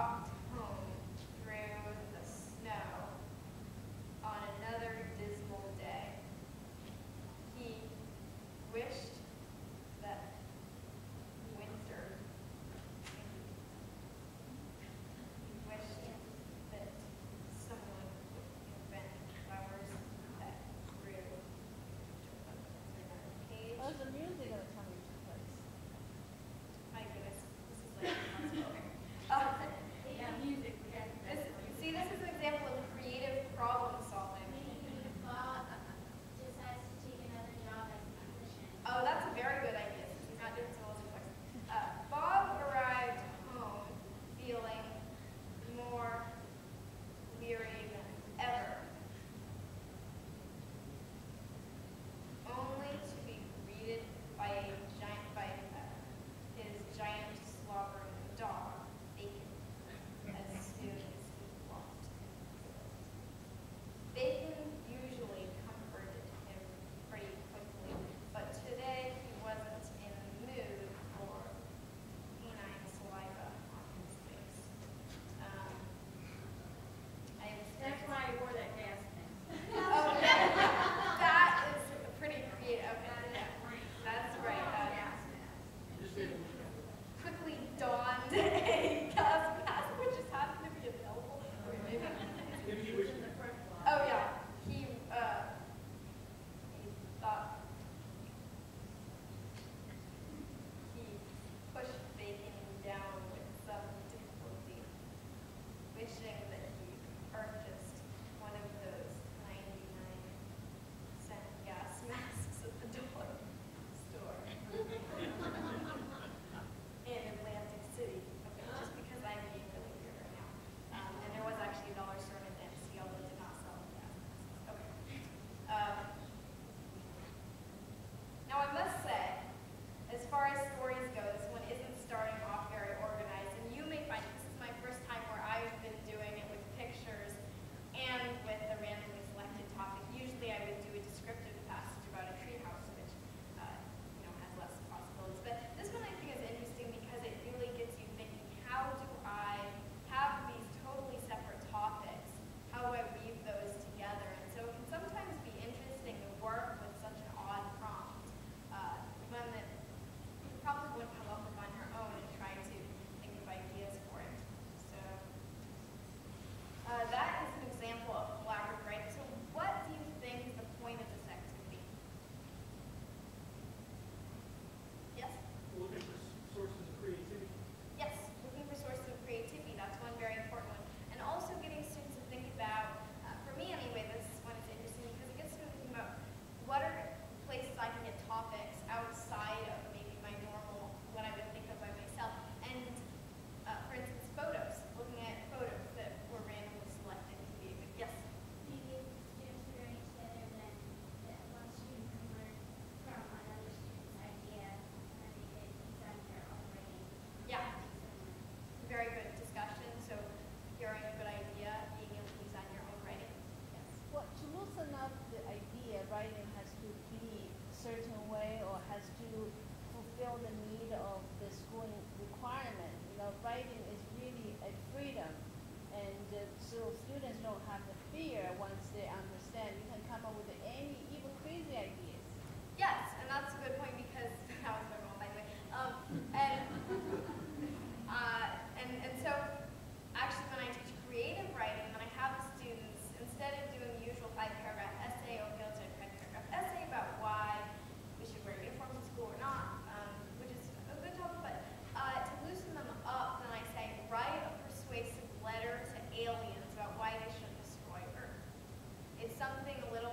아. say. To fulfill the need of the schooling requirement. You know, writing is really a freedom. And uh, so students don't have the fear once they understand. You can come up with the something a little